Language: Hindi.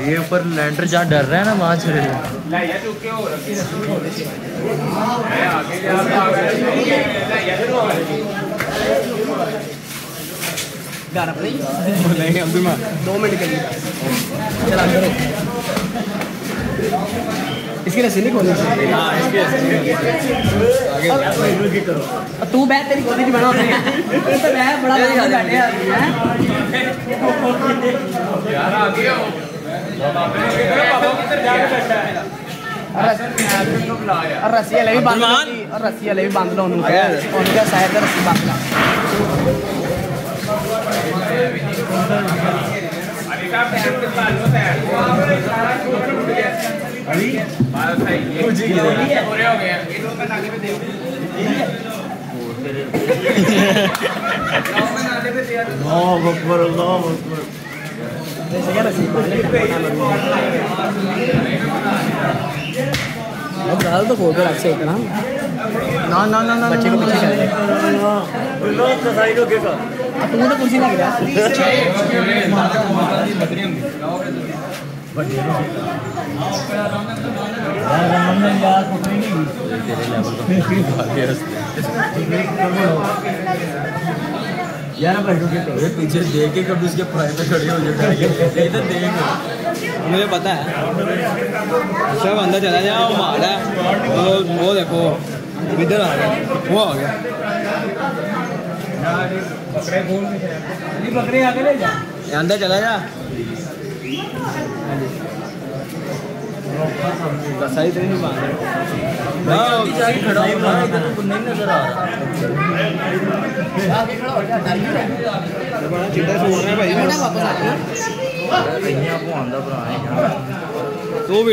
ये ऊपर लैंडर जहाँ डर रहा है ना वहाँ चले नहीं अब्दुल माँ दो मिनट के लिए। चल इसकी रस्सी नहीं खोलनी चाहिए। तू बैठ तेरी गोदी नहीं बना होती है। तो मैं बड़ा बैठे हैं। और रस्सी वाले भी बाँध लो। रस्सी वाले भी बाँध लो उनका उनका शायद रस्सी बाँध लो। क्या रस्सी बाँध लो अब दाल तो खोल रख सकते ना ना ना ना बच्चे को पीछे कर तू तो कुर्सी लग रहा यार भाई पीछे देख के कभी उसके प्राय पे खड़ी हो ये तो देख मुझे पता है सब अंदर चला जाओ मारा वो वो देखो इधर आ गया वो आ गया अंदर चला जा। सही तो नहीं बाँध रहा। चिट्टा सो रहा है भाई। तो वीडियो